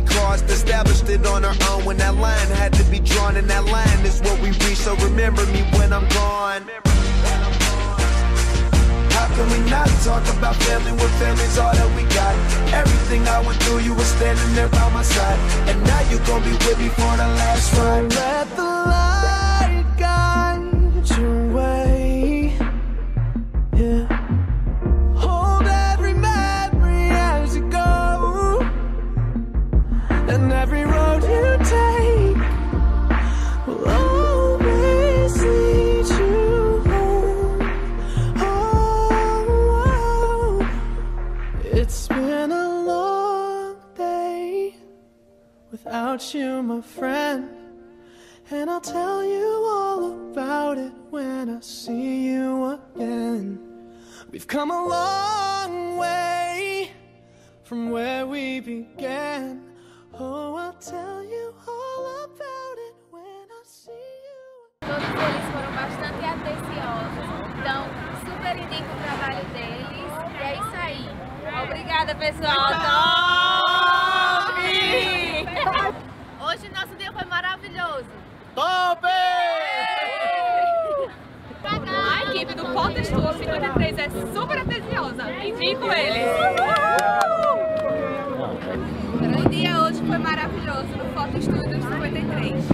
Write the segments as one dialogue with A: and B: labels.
A: Be crossed. Established it on our own when that line had to be drawn, and that line is what we reach. So remember me when I'm gone. How can we not talk about family when family's all that we got? Everything I went through, you were standing there by my side. And now you gon' be with me for the last ride.
B: Without you, my friend. And I'll tell you all about it when I see you again. We've come a long way from where we began. Oh, I'll tell you all about it when I see you.
C: Todos eles foram bastante atenciosos. Então, super indico o trabalho deles. E é isso aí. Obrigada, pessoal. Top! Hoje nosso dia foi maravilhoso.
D: Top!
C: A equipe do Foto Estúdio 53 é super atenciosa. Indico eles. O dia hoje foi maravilhoso no Foto Estúdio 53.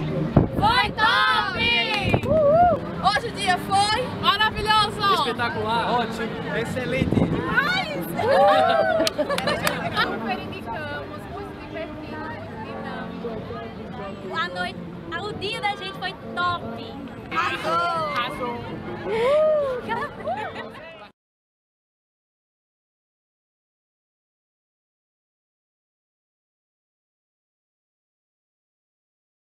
C: Foi top! Hoje o dia foi maravilhoso!
D: Espetacular, ótimo, excelente.
C: Super indicamos, muito divertido, muito dinâmico.
E: A noite, ah, o dia da gente foi top!
C: Arrasou! Arrasou! Uh!